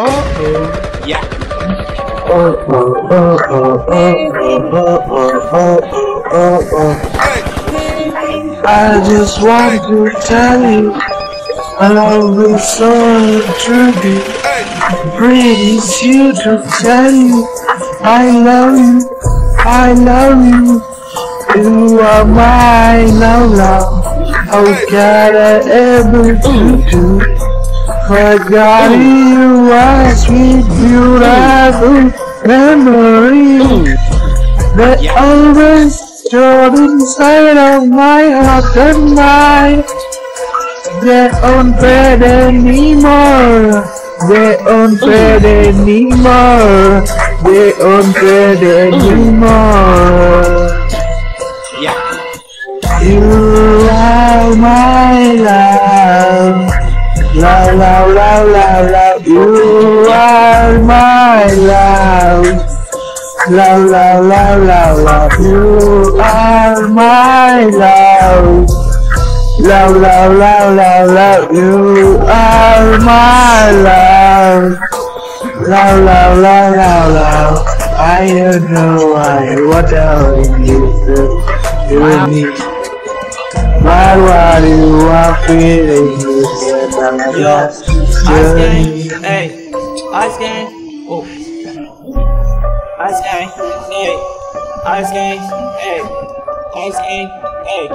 Uh-oh. Yeah. I just want to tell you I always so trippy. Pretty you to tell you I love you, I love you. You are my love, love. I'll do everything to do you are sweet, beautiful memory that always stored inside of my heart and mind. They don't fade anymore. They don't fade anymore. They don't fade anymore. Yeah. You are my love. Love, love, love, love. You are my love. Love, love, love, love, love. You are my love. Love, love, love, love, love. You are my love. Love, love, love, love, love. I don't know why. What else you do? You and me. Why, why you are feeling this Yo, Ice gang, hey, Ice gang, oh, Ice gang, hey, Ice gang, hey, Ice gang, hey,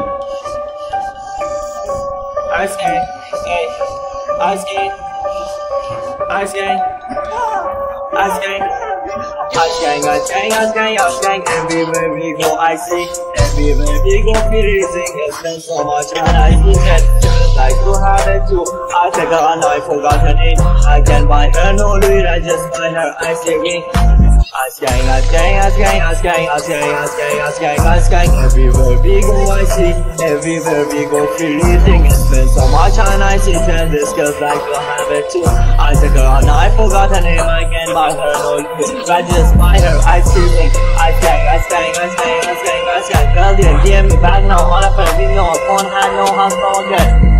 Ice gang, hey, Ice gang, Ice gang, Ice gang, Ice gang, Ice gang, Ice gang, Ice gang, everywhere we go I see, everywhere we go freezing, it's been so much and I it, just like to have it too, I take her and I forgot her name, I can buy her no lead, I just buy her ice cream. Ice gang, ice gang, ice gang, ice gang, ice gang, ice gang, ice gang, ice gang. Everywhere we go, I see. Everywhere we go, freezing. It's been so much and I see. And this girl's like to have it too. I took her and I forgot her name admire her and all I just admire her, I still I stack, I stack, I stack, I stack, I stack Girl, you give me back now, all I feel, no phone, had no house, no jet